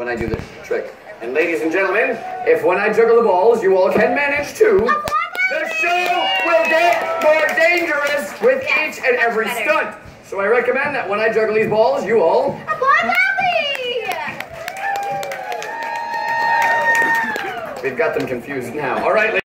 when I do this trick. And ladies and gentlemen, if when I juggle the balls you all can manage to, the show will get more dangerous with each and every stunt. So I recommend that when I juggle these balls, you all We've got them confused now. All right.